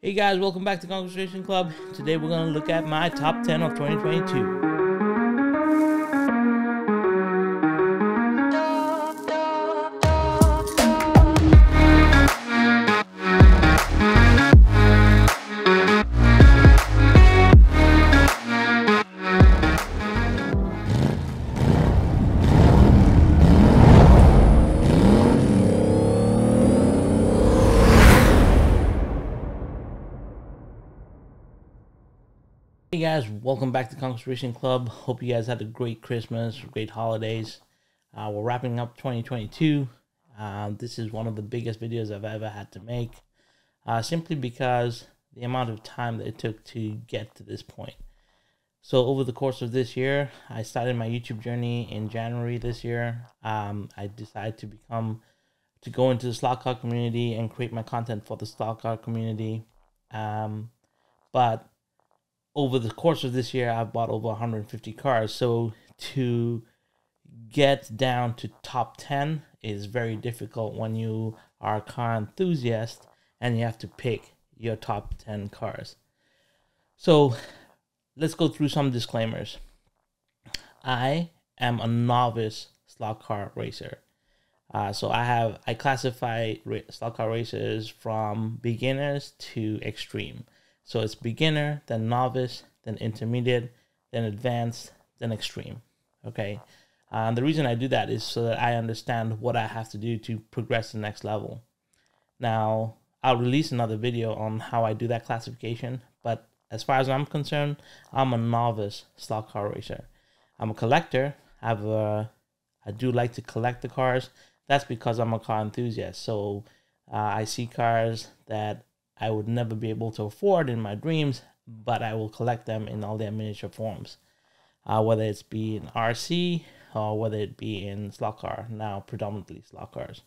Hey guys, welcome back to Racing Club. Today we're going to look at my top 10 of 2022. Back to Racing Club. Hope you guys had a great Christmas, great holidays. Uh, we're wrapping up 2022. Uh, this is one of the biggest videos I've ever had to make, uh, simply because the amount of time that it took to get to this point. So over the course of this year, I started my YouTube journey in January this year. Um, I decided to become, to go into the slot car community and create my content for the slot car community. Um, but over the course of this year, I've bought over 150 cars. So to get down to top 10 is very difficult when you are a car enthusiast and you have to pick your top 10 cars. So let's go through some disclaimers. I am a novice slot car racer. Uh, so I have I classify slot car racers from beginners to extreme. So it's beginner, then novice, then intermediate, then advanced, then extreme. Okay. And the reason I do that is so that I understand what I have to do to progress to the next level. Now, I'll release another video on how I do that classification, but as far as I'm concerned, I'm a novice slot car racer. I'm a collector. I have a, I do like to collect the cars. That's because I'm a car enthusiast. So uh, I see cars that I would never be able to afford in my dreams, but I will collect them in all their miniature forms, uh, whether it's be in RC or whether it be in slot car. Now predominantly slot cars.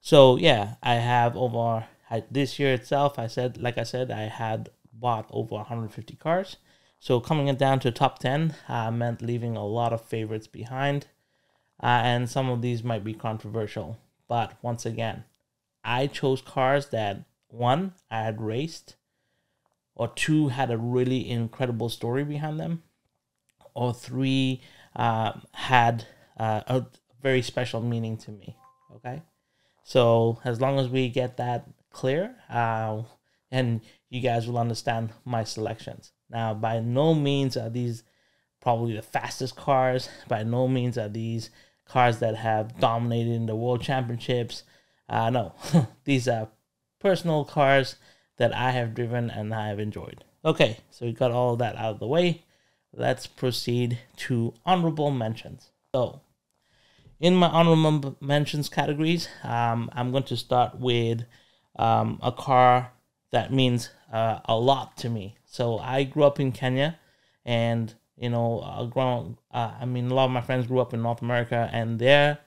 So yeah, I have over I, this year itself. I said, like I said, I had bought over 150 cars. So coming it down to top 10 uh, meant leaving a lot of favorites behind, uh, and some of these might be controversial. But once again, I chose cars that one I had raced, or two had a really incredible story behind them, or three uh, had uh, a very special meaning to me. Okay, so as long as we get that clear, uh, and you guys will understand my selections. Now, by no means are these probably the fastest cars. By no means are these cars that have dominated in the world championships. Uh, no, these are personal cars that I have driven and I have enjoyed. Okay, so we got all that out of the way. Let's proceed to honorable mentions. So, in my honorable mentions categories, um, I'm going to start with um, a car that means uh, a lot to me. So, I grew up in Kenya, and you know, uh, grown, uh, I mean, a lot of my friends grew up in North America, and their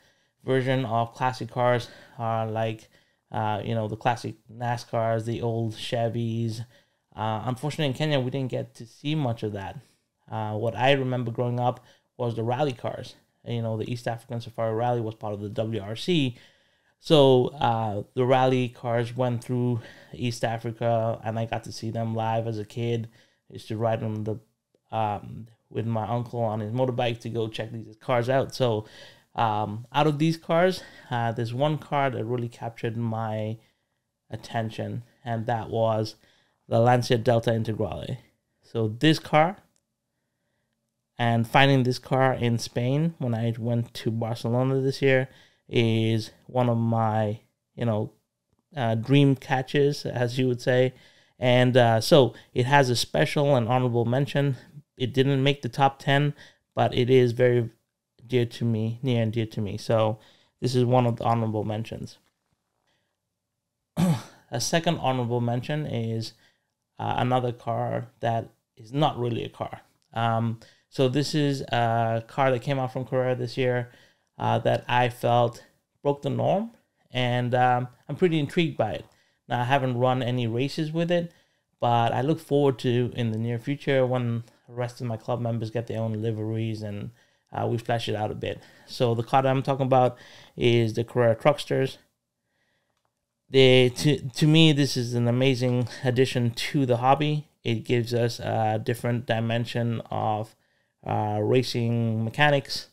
version of classic cars are like uh, you know, the classic NASCARs, the old Chevys. Uh, unfortunately, in Kenya, we didn't get to see much of that. Uh, what I remember growing up was the rally cars. You know, the East African Safari Rally was part of the WRC. So uh, the rally cars went through East Africa, and I got to see them live as a kid. I used to ride on the um, with my uncle on his motorbike to go check these cars out. So um, out of these cars, uh, there's one car that really captured my attention, and that was the Lancia Delta Integrale. So this car, and finding this car in Spain when I went to Barcelona this year, is one of my you know uh, dream catches, as you would say. And uh, so it has a special and honorable mention. It didn't make the top 10, but it is very dear to me, near and dear to me. So this is one of the honorable mentions. a second honorable mention is uh, another car that is not really a car. Um, so this is a car that came out from Korea this year uh, that I felt broke the norm, and um, I'm pretty intrigued by it. Now I haven't run any races with it, but I look forward to in the near future when the rest of my club members get their own liveries and uh, we flesh it out a bit. So the car that I'm talking about is the Carrera Trucksters. they to, to me this is an amazing addition to the hobby it gives us a different dimension of uh, racing mechanics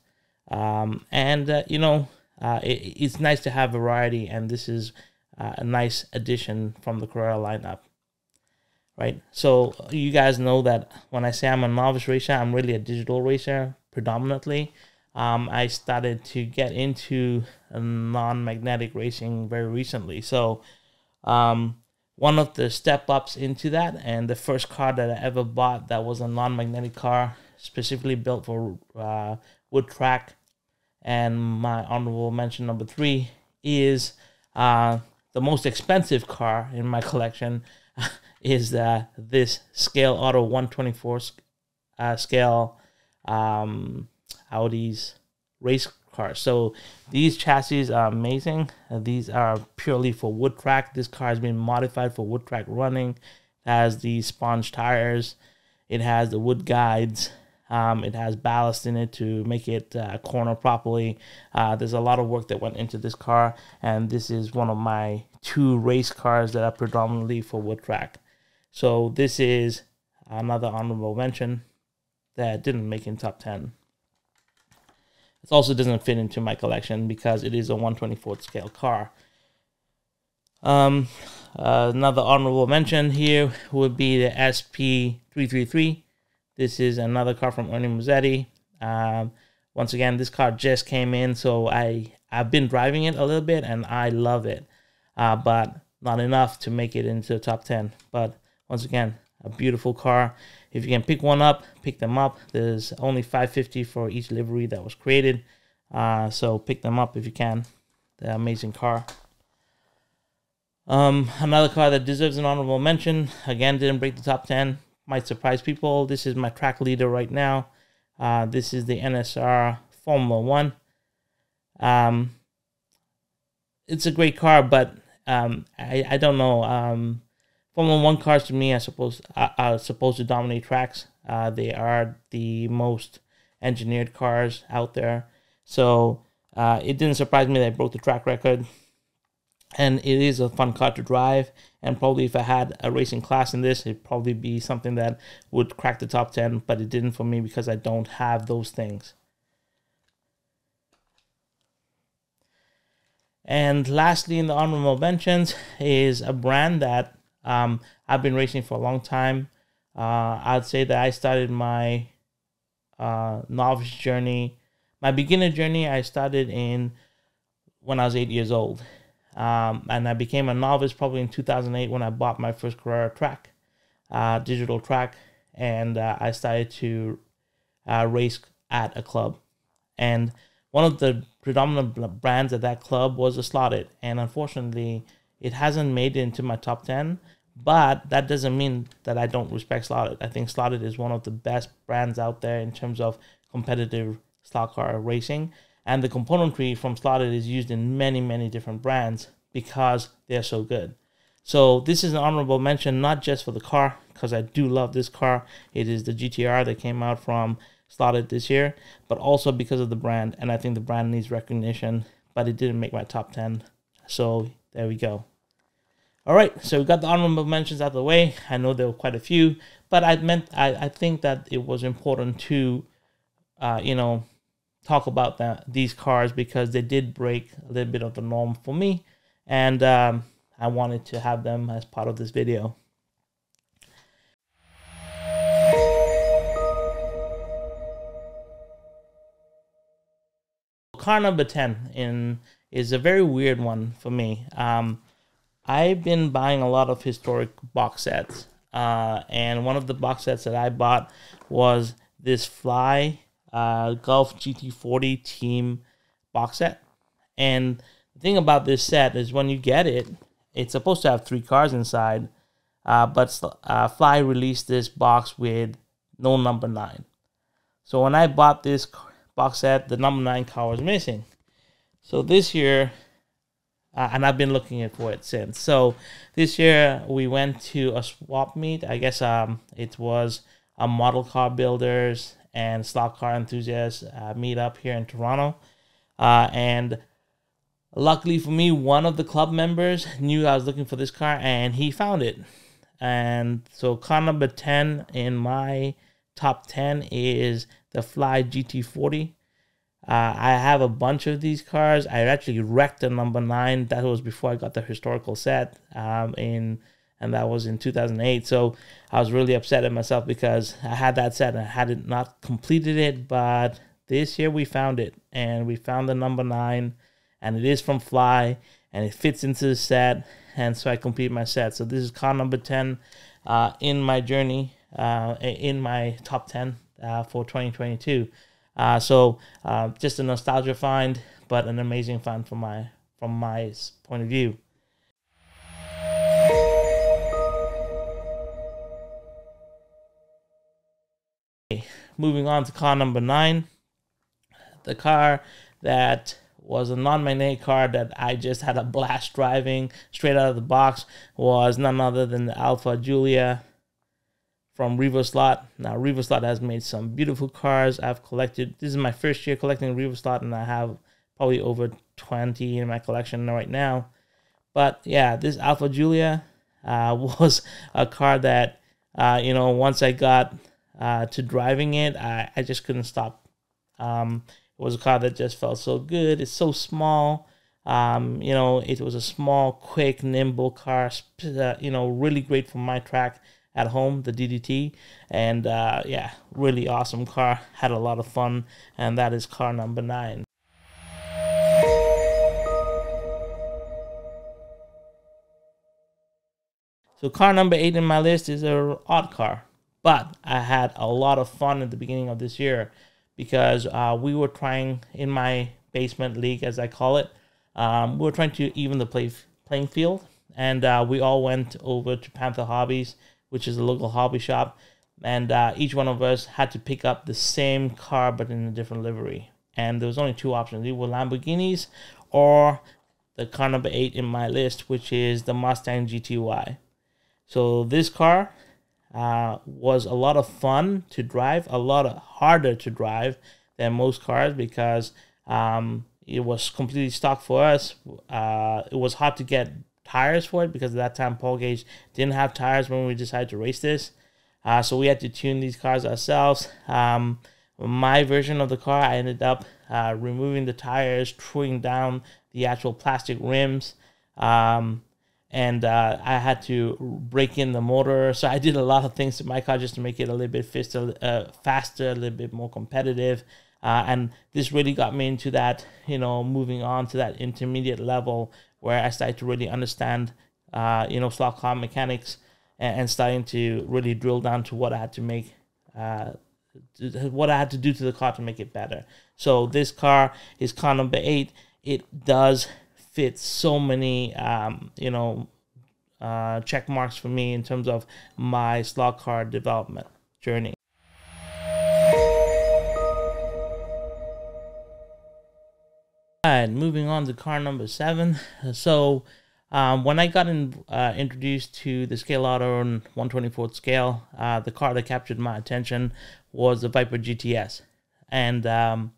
um, and uh, you know uh, it, it's nice to have variety and this is uh, a nice addition from the Carrera lineup right so you guys know that when i say i'm a novice racer i'm really a digital racer predominantly um, I started to get into non-magnetic racing very recently. So um, one of the step ups into that, and the first car that I ever bought that was a non-magnetic car, specifically built for uh, wood track. And my honorable mention number three is uh, the most expensive car in my collection is uh, this Scaleauto 124 uh, scale. Um, Audi's race cars. So these chassis are amazing. Uh, these are purely for wood track. This car has been modified for wood track running. It has the sponge tires. It has the wood guides. Um, it has ballast in it to make it uh, corner properly. Uh, there's a lot of work that went into this car, and this is one of my two race cars that are predominantly for wood track. So this is another honorable mention that didn't make in top 10. It also doesn't fit into my collection because it is a 124th scale car. Um, uh, another honorable mention here would be the SP333. This is another car from Ernie Muzzetti. Um, once again, this car just came in, so I I've been driving it a little bit and I love it, uh, but not enough to make it into the top 10. But once again, a beautiful car. If you can pick one up, pick them up. There's only 550 for each livery that was created. Uh, so pick them up if you can. The amazing car. Um, another car that deserves an honorable mention. Again, didn't break the top 10. Might surprise people. This is my track leader right now. Uh, this is the NSR Formula One. Um, it's a great car, but um, I, I don't know. Um, Formula One cars to me are supposed are, supposed to dominate tracks. Uh, they are the most engineered cars out there. So uh, it didn't surprise me that I broke the track record. And it is a fun car to drive. And probably if I had a racing class in this, it'd probably be something that would crack the top 10, but it didn't for me because I don't have those things. And lastly, in the honorable mentions, is a brand that um, I've been racing for a long time. Uh, I'd say that I started my uh, novice journey, my beginner journey. I started in when I was eight years old, um, and I became a novice probably in 2008 when I bought my first Carrera track, uh, digital track, and uh, I started to uh, race at a club, and one of the predominant brands at that club was a Slot.it, and unfortunately, it hasn't made it into my top ten but that doesn't mean that I don't respect Slot.it. I think Slot.it is one of the best brands out there in terms of competitive slot car racing. And the componentry from Slot.it is used in many, many different brands because they're so good. So this is an honorable mention, not just for the car, because I do love this car. It is the GTR that came out from Slot.it this year, but also because of the brand. And I think the brand needs recognition, but it didn't make my top 10. So there we go. All right, so we got the honorable mentions out of the way. I know there were quite a few, but I meant I, I think that it was important to, uh, you know, talk about that these cars because they did break a little bit of the norm for me, and um, I wanted to have them as part of this video. Car number ten in is a very weird one for me. Um, I've been buying a lot of historic box sets. Uh, and one of the box sets that I bought was this Fly uh, Gulf GT40 Team box set. And the thing about this set is when you get it, it's supposed to have three cars inside, uh, but uh, Fly released this box with no number nine. So when I bought this box set, the number nine car was missing. So this year, uh, and I've been looking for it since. So this year we went to a swap meet. I guess um it was a model car builders and slot car enthusiasts uh, meet up here in Toronto, uh, and luckily for me, one of the club members knew I was looking for this car and he found it. And so car number 10 in my top 10 is the Fly GT40. Uh, I have a bunch of these cars. I actually wrecked the number nine. That was before I got the historical set um, in, and that was in 2008. So I was really upset at myself because I had that set and I had not completed it. But this year we found it, and we found the number nine, and it is from Fly, and it fits into the set, and so I complete my set. So this is car number 10 uh, in my journey, uh, in my top 10 uh, for 2022. Uh, so uh, just a nostalgia find, but an amazing find from my from my point of view. Moving on to car number nine, the car that was a non-magnetic car that I just had a blast driving straight out of the box was none other than the Alfa Giulia from RevoSlot. Now, RevoSlot has made some beautiful cars. I've collected, this is my first year collecting Revo Slot, and I have probably over 20 in my collection right now. But yeah, this Alfa Giulia uh, was a car that, uh, you know, once I got uh, to driving it, I, I just couldn't stop. Um, it was a car that just felt so good. It's so small. Um, you know, it was a small, quick, nimble car. Uh, you know, really great for my track at home, the DDT. And uh, yeah, really awesome car. Had a lot of fun. And that is car number nine. So car number eight in my list is a odd car, but I had a lot of fun at the beginning of this year because uh, we were trying in my basement league, as I call it. Um, we were trying to even the play playing field, and uh, we all went over to Panther Hobbies which is a local hobby shop, and uh, each one of us had to pick up the same car but in a different livery. And there was only two options: either Lamborghinis or the car number eight in my list, which is the Mustang GTY. So this car uh, was a lot of fun to drive, a lot harder to drive than most cars because um, it was completely stock for us. Uh, it was hard to get tires for it because at that time Paul Gage didn't have tires when we decided to race this. Uh, so we had to tune these cars ourselves. Um, my version of the car, I ended up uh, removing the tires, truing down the actual plastic rims, um, and uh, I had to break in the motor. So I did a lot of things to my car just to make it a little bit faster, uh, faster a little bit more competitive. Uh, and this really got me into that, you know, moving on to that intermediate level where I started to really understand, uh, you know, slot car mechanics and, and, starting to really drill down to what I had to make, uh, what I had to do to the car to make it better. So this car is car number eight. It does fit so many, um, you know, uh, check marks for me in terms of my slot car development journey. And moving on to car number seven. So, um, when I got in, uh, introduced to the Scaleauto and 124th scale, uh, the car that captured my attention was the Viper GTS. And um,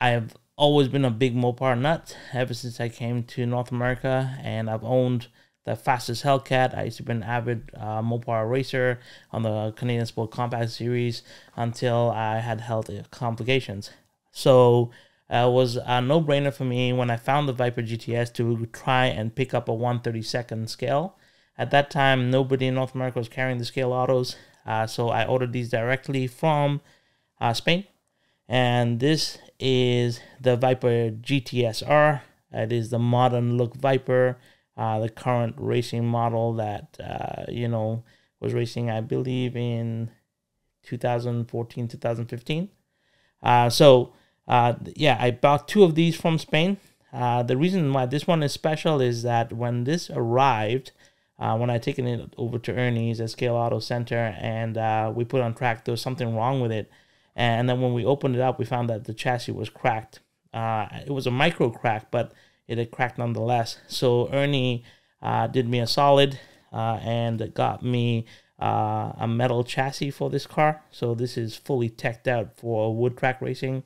I have always been a big Mopar nut ever since I came to North America, and I've owned the fastest Hellcat. I used to be an avid uh, Mopar racer on the Canadian Sport Compact Series until I had health complications. So uh, was a no-brainer for me when I found the Viper GTS to try and pick up a 132nd scale. At that time, nobody in North America was carrying the Scaleautos, uh, so I ordered these directly from uh, Spain. And this is the Viper GTSR. It is the modern look Viper, uh, the current racing model that uh, you know was racing, I believe, in 2014, 2015. Uh, so uh, yeah, I bought two of these from Spain. Uh, the reason why this one is special is that when this arrived, uh, when I taken it over to Ernie's at Scale Auto Center and uh, we put on track, there was something wrong with it. And then when we opened it up, we found that the chassis was cracked. Uh, it was a micro crack, but it had cracked nonetheless. So Ernie uh, did me a solid and got me a metal chassis for this car. So this is fully teched out for wood track racing.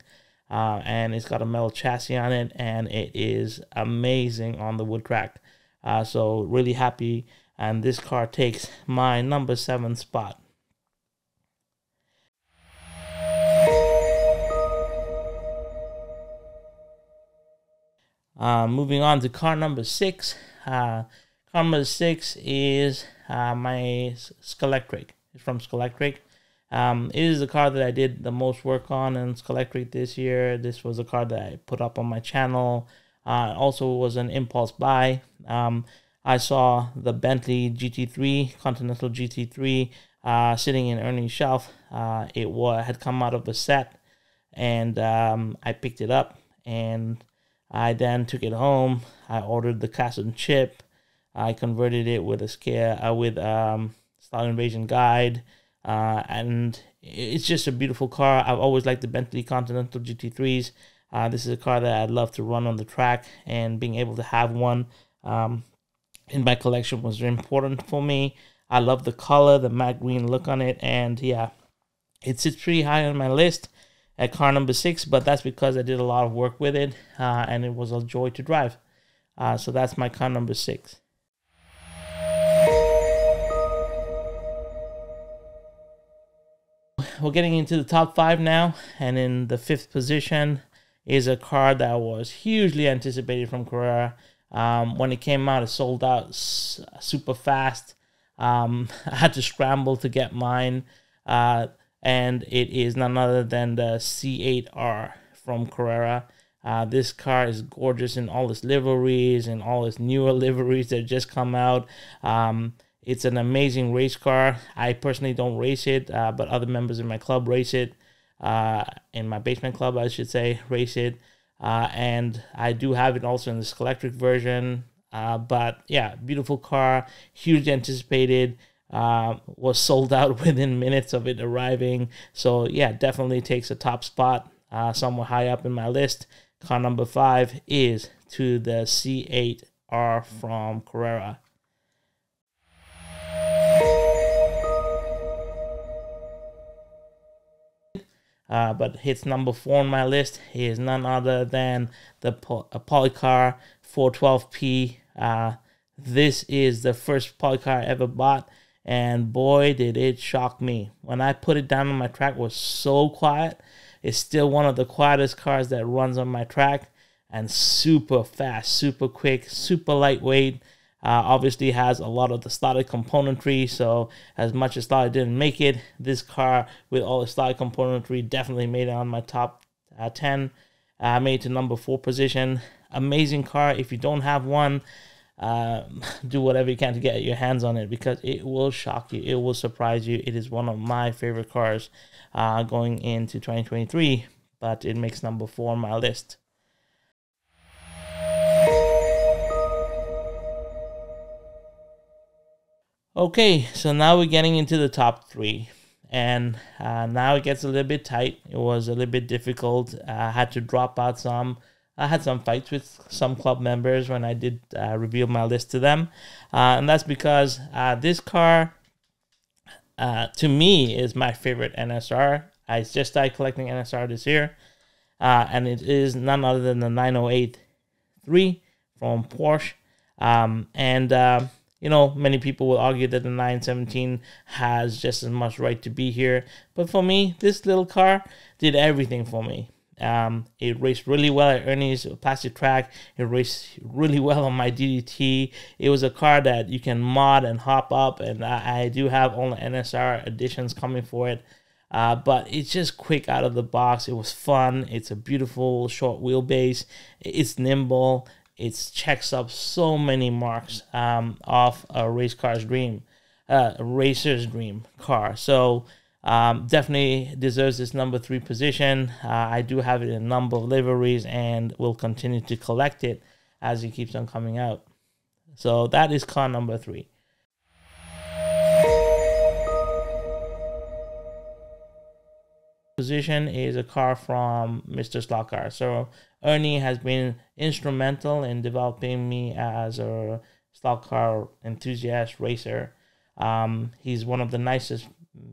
Uh, and it's got a metal chassis on it, and it is amazing on the wood track. Uh, so really happy, and this car takes my number seven spot. Uh, moving on to car number six. Uh, car number six is uh, my Scalextric. It's from Scalextric. Um, it is the car that I did the most work on in Scalextric this year. This was a car that I put up on my channel. Uh, also was an impulse buy. Um, I saw the Bentley GT3, Continental GT3, uh, sitting in Ernie's shelf. Uh, it had come out of a set, and um, I picked it up. And I then took it home. I ordered the custom chip. I converted it with a scale uh, with um, Slot Invasion guide uh, and it's just a beautiful car. I've always liked the Bentley Continental GT3s. Uh, this is a car that I'd love to run on the track, and being able to have one um, in my collection was very important for me. I love the color, the matte green look on it, and yeah, it sits pretty high on my list at car number six, but that's because I did a lot of work with it, uh, and it was a joy to drive. Uh, so that's my car number six. We're getting into the top five now, and in the fifth position is a car that was hugely anticipated from Carrera. Um, when it came out, it sold out super fast. Um, I had to scramble to get mine, uh, and it is none other than the C8R from Carrera. Uh, this car is gorgeous in all its liveries and all its newer liveries that just come out. Um, it's an amazing race car. I personally don't race it, uh, but other members in my club race it. Uh, in my basement club, I should say, race it. Uh, and I do have it also in Scalextric version. Uh, but yeah, beautiful car, hugely anticipated. Uh, was sold out within minutes of it arriving. So yeah, definitely takes a top spot, uh, somewhere high up in my list. Car number five is to the C8R from Carrera. Uh, but hits number four on my list is none other than the Policar 412P. Uh, this is the first Policar I ever bought, and boy, did it shock me. When I put it down on my track, was so quiet. It's still one of the quietest cars that runs on my track, and super fast, super quick, super lightweight. Uh, obviously has a lot of the Slot.it componentry, so as much as I didn't make it, this car with all the Slot.it componentry definitely made it on my top uh, 10. I uh, made it to number 4 position. Amazing car. If you don't have one, uh, do whatever you can to get your hands on it because it will shock you. It will surprise you. It is one of my favorite cars uh, going into 2023, but it makes number 4 on my list. Okay, so now we're getting into the top three. And uh, now it gets a little bit tight. It was a little bit difficult. I had to drop out some. I had some fights with some club members when I did uh, reveal my list to them. Uh, and that's because uh, this car, uh, to me, is my favorite NSR. I just started collecting NSR this year. Uh, and it is none other than the 908 3 from Porsche. Um, and you know, many people will argue that the 917 has just as much right to be here. But for me, this little car did everything for me. Um, it raced really well at Ernie's plastic track. It raced really well on my DDT. It was a car that you can mod and hop up, and I, I do have all the NSR editions coming for it. Uh, but it's just quick out of the box. It was fun. It's a beautiful short wheelbase. It's nimble it checks up so many marks um, of a race car's dream, uh, a racer's dream car. So um, definitely deserves this number three position. Uh, I do have it in a number of liveries and will continue to collect it as it keeps on coming out. So that is car number three. Position is a car from Mr. Slot Car. So Ernie has been instrumental in developing me as a slot car enthusiast racer. Um, he's one of the nicest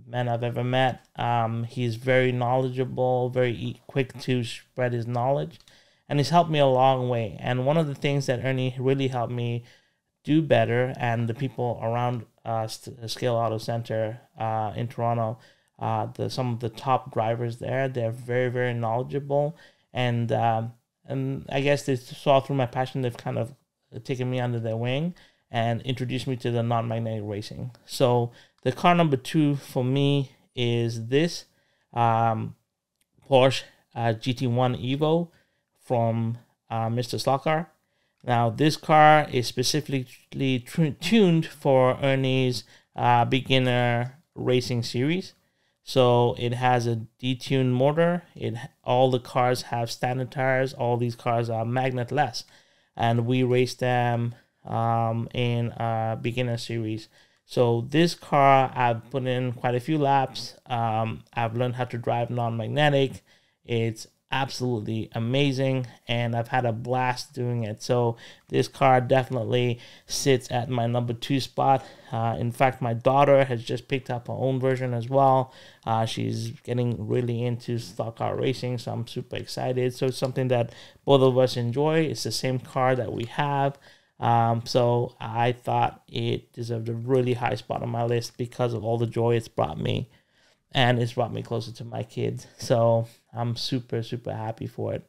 men I've ever met. Um, he's very knowledgeable, very quick to spread his knowledge, and he's helped me a long way. And one of the things that Ernie really helped me do better, and the people around uh, Scale Auto Center uh, in Toronto, uh, the some of the top drivers there, they're very very knowledgeable, and um, and I guess they saw through my passion, they've kind of taken me under their wing and introduced me to the non-magnetic racing. So the car number two for me is this um, Porsche uh, GT1 Evo from uh, Mr. Slot Car. Now this car is specifically tuned for Ernie's uh, beginner racing series. So it has a detuned motor. It all the cars have standard tires. All these cars are magnetless, and we race them um, in a beginner series. So this car, I've put in quite a few laps. Um, I've learned how to drive non-magnetic. It's absolutely amazing and I've had a blast doing it. So this car definitely sits at my number two spot. Uh, in fact, my daughter has just picked up her own version as well. Uh, she's getting really into slot car racing, so I'm super excited. So it's something that both of us enjoy. It's the same car that we have. Um, so I thought it deserved a really high spot on my list because of all the joy it's brought me and it's brought me closer to my kids. So I'm super, super happy for it.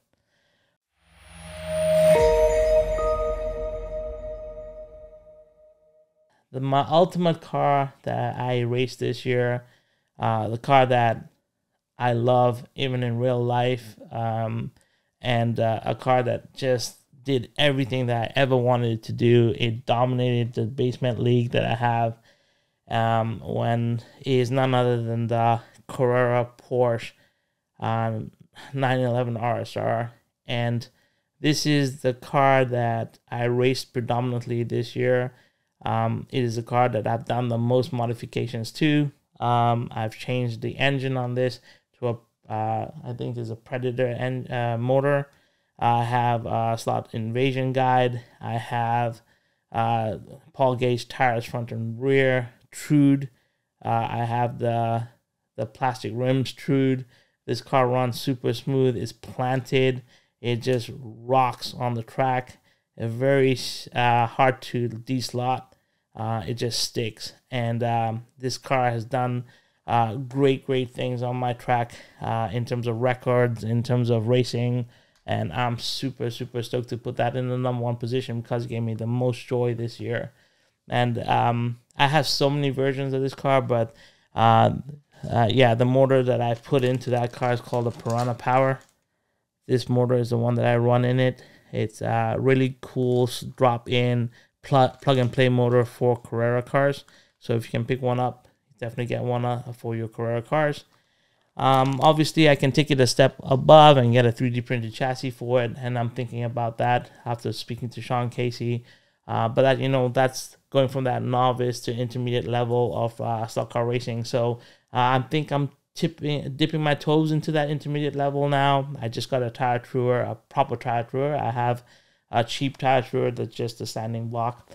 The, my ultimate car that I raced this year, uh, the car that I love even in real life, um, and uh, a car that just did everything that I ever wanted to do. It dominated the basement league that I have um, when is none other than the Carrera Porsche um, 911 RSR. And this is the car that I raced predominantly this year. Um, it is a car that I've done the most modifications to. Um, I've changed the engine on this to a, uh, I think there's a Predator en- uh, motor. I have a slot invasion guide. I have uh, Paul Gage tires front and rear. Trude. Uh, I have the the plastic rims Trude. This car runs super smooth. It's planted. It just rocks on the track. It's very uh, hard to deslot. Uh, it just sticks. And um, this car has done uh, great, great things on my track uh, in terms of records, in terms of racing. And I'm super, super stoked to put that in the number one position because it gave me the most joy this year. And um, I have so many versions of this car, but uh, uh, yeah, the motor that I've put into that car is called a Piranha Power. This motor is the one that I run in it. It's a really cool drop-in plug plug and play motor for Carrera cars. So if you can pick one up, definitely get one uh, for your Carrera cars. Um, obviously, I can take it a step above and get a 3D printed chassis for it, and I'm thinking about that after speaking to Sean Casey. Uh, but that you know, that's going from that novice to intermediate level of uh, slot car racing. So uh, I think I'm tipping, dipping my toes into that intermediate level now. I just got a tire truer, a proper tire truer. I have a cheap tire truer that's just a standing block.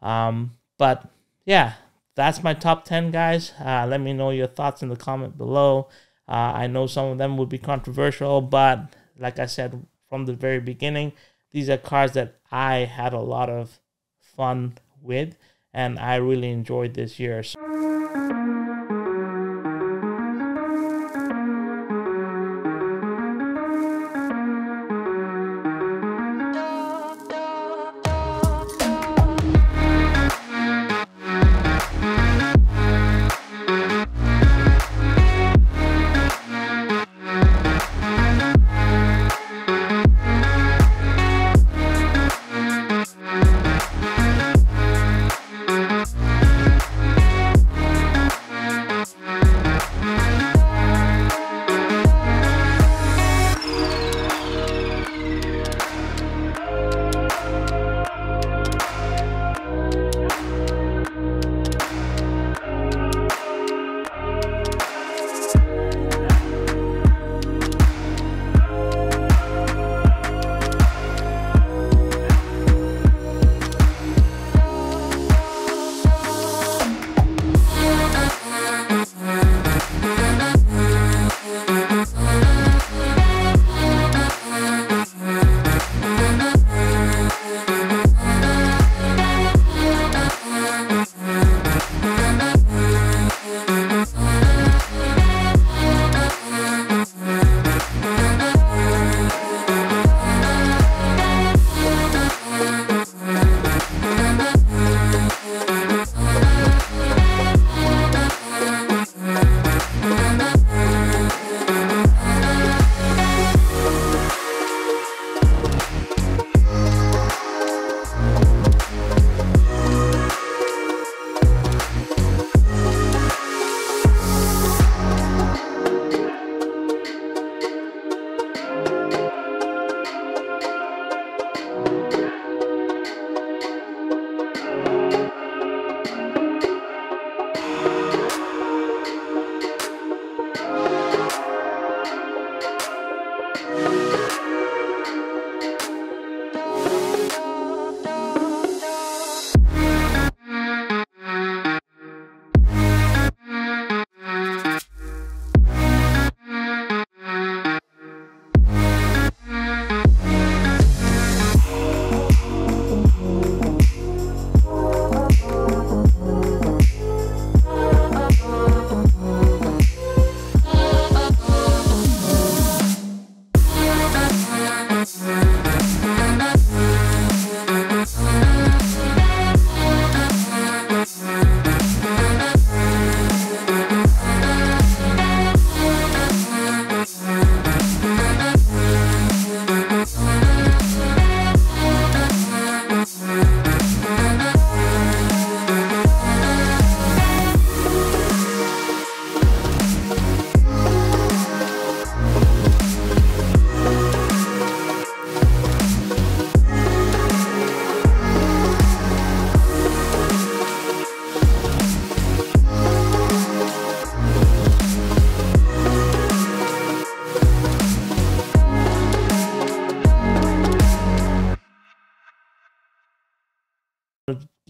Um, but yeah, that's my top 10 guys. Uh, let me know your thoughts in the comment below. Uh, I know some of them would be controversial, but like I said from the very beginning, these are cars that I had a lot of fun with and I really enjoyed this year.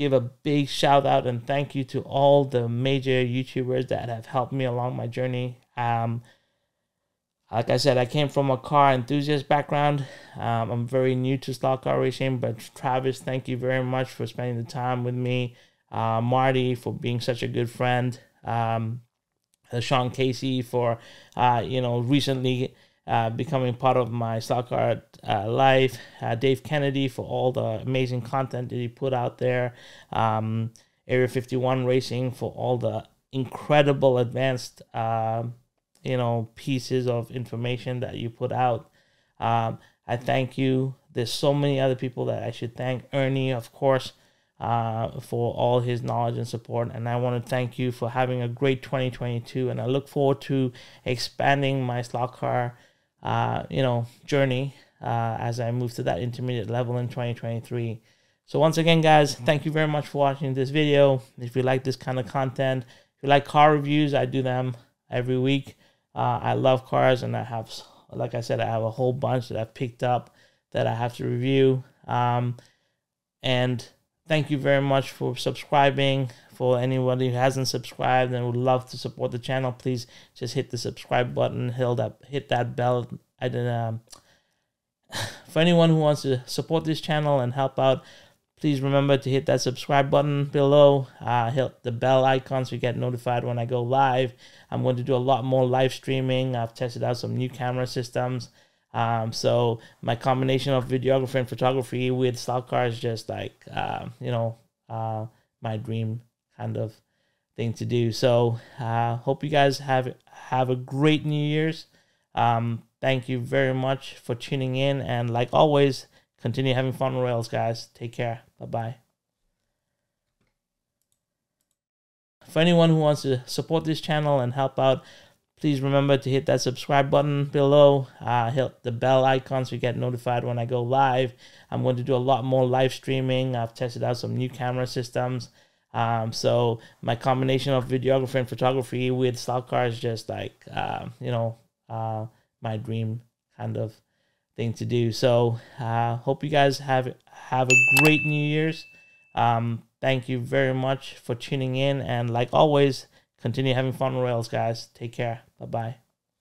Give a big shout out and thank you to all the major YouTubers that have helped me along my journey. Um, like I said, I came from a car enthusiast background. Um, I'm very new to slot car racing, but Travis, thank you very much for spending the time with me. Uh, Marty for being such a good friend. Um, uh, Sean Casey for, uh, you know, recently uh, becoming part of my slot car uh, life. Uh, Dave Kennedy for all the amazing content that he put out there. Um, Area 51 Racing for all the incredible advanced um, you know pieces of information that you put out. Um, I thank you. There's so many other people that I should thank. Ernie, of course, uh, for all his knowledge and support. And I want to thank you for having a great 2022. And I look forward to expanding my slot car, uh, you know, journey uh, as I move to that intermediate level in 2023. So once again, guys, thank you very much for watching this video. If you like this kind of content, if you like car reviews, I do them every week. Uh, I love cars, and I have, like I said, I have a whole bunch that I've picked up that I have to review. Um, and thank you very much for subscribing. For anybody who hasn't subscribed and would love to support the channel, please just hit the subscribe button, hit that, hit that bell. I. Um, for anyone who wants to support this channel and help out, Please remember to hit that subscribe button below. Uh, hit the bell icon so you get notified when I go live. I'm going to do a lot more live streaming. I've tested out some new camera systems. Um, so my combination of videography and photography with slot cars just like uh, you know uh, my dream kind of thing to do. So uh, hope you guys have have a great New Year's. Um, thank you very much for tuning in, and like always, continue having fun rails, guys. Take care. Bye bye. For anyone who wants to support this channel and help out, please remember to hit that subscribe button below. Uh, hit the bell icon so you get notified when I go live. I'm going to do a lot more live streaming. I've tested out some new camera systems. Um, so my combination of videography and photography with slot cars just like uh, you know uh, my dream kind of thing to do. So uh, hope you guys have have a great New Year's. Um, thank you very much for tuning in, and like always, continue having fun on rails, guys. Take care. Bye bye.